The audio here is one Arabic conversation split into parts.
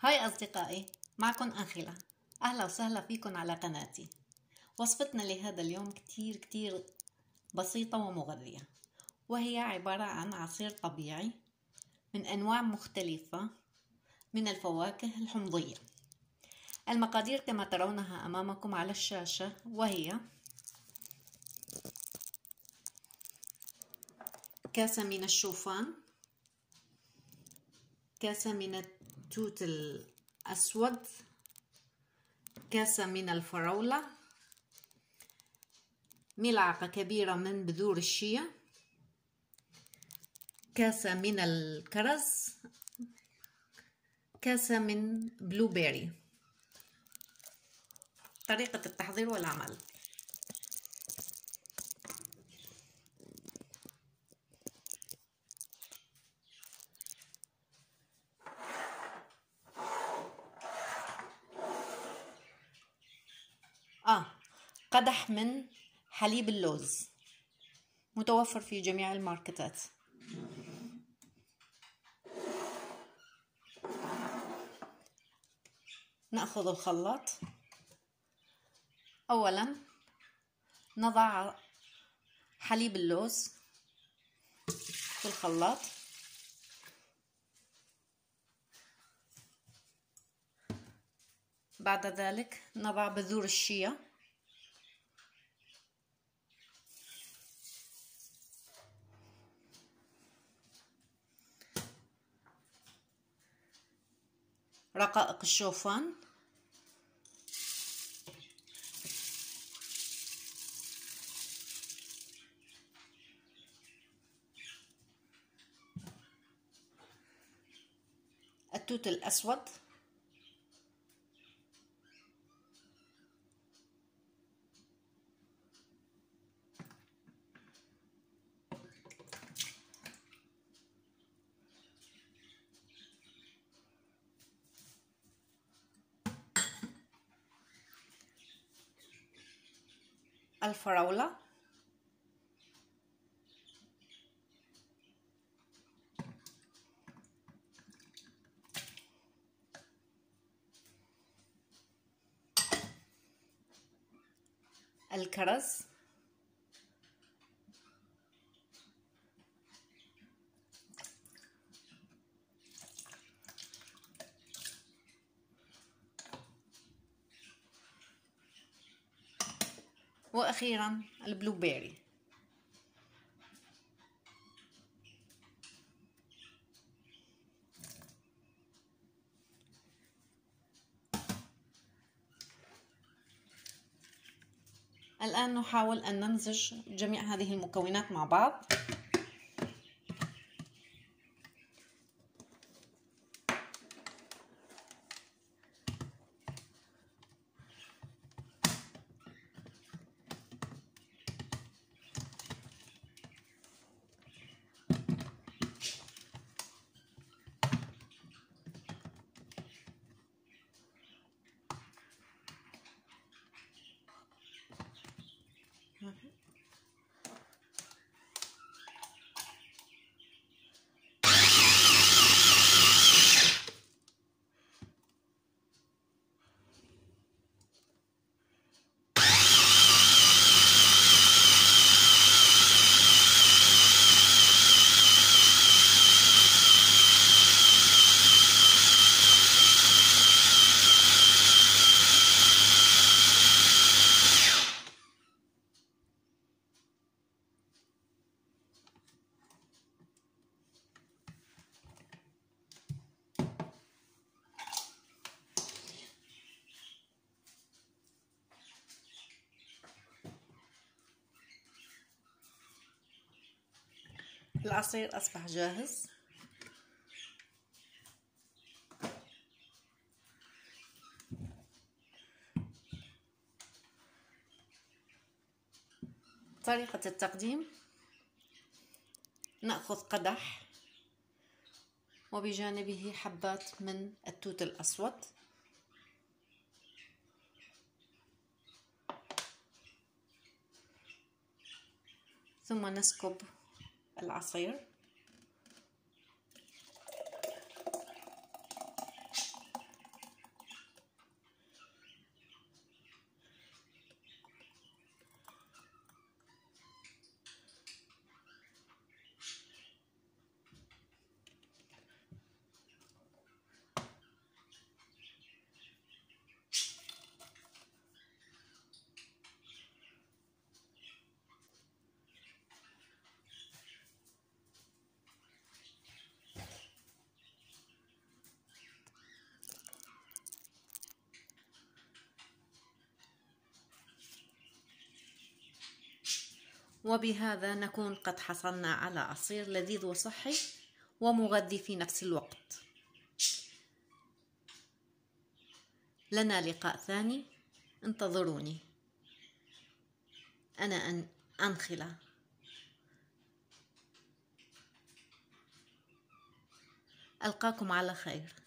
هاي أصدقائي معكم أنخلة أهلا وسهلا فيكم على قناتي. وصفتنا لهذا اليوم كتير كتير بسيطة ومغذية وهي عبارة عن عصير طبيعي من أنواع مختلفة من الفواكه الحمضية. المقادير كما ترونها أمامكم على الشاشة وهي كاسة من الشوفان كاسة من التوت الأسود كاسة من الفراولة ملعقة كبيرة من بذور الشيا كاسة من الكرز كاسة من بلو بيري طريقة التحضير والعمل. قدح من حليب اللوز متوفر في جميع الماركتات. نأخذ الخلاط. أولا نضع حليب اللوز في الخلاط. بعد ذلك نضع بذور الشيا. رقائق الشوفان. التوت الأسود. الفراولة. الكرز. وأخيرا البلو بيري الآن نحاول أن نمزج جميع هذه المكونات مع بعض. العصير أصبح جاهز. طريقة التقديم. نأخذ قدح وبجانبه حبات من التوت الأسود. ثم نسكب العصير. وبهذا نكون قد حصلنا على عصير لذيذ وصحي ومغذي في نفس الوقت. لنا لقاء ثاني. انتظروني. أنا أنخلة ألقاكم على خير.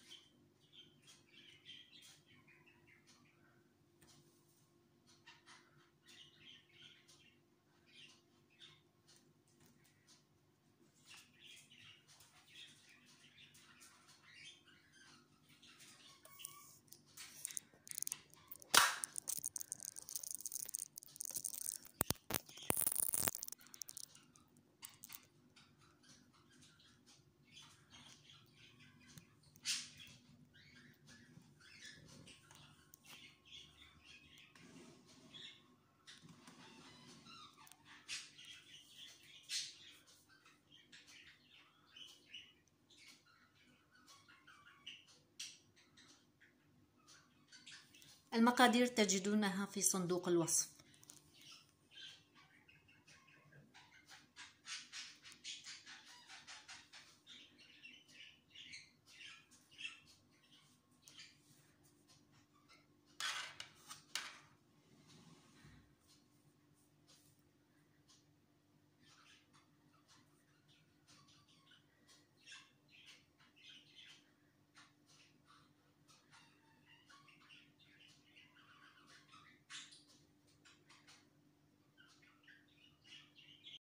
المقادير تجدونها في صندوق الوصف.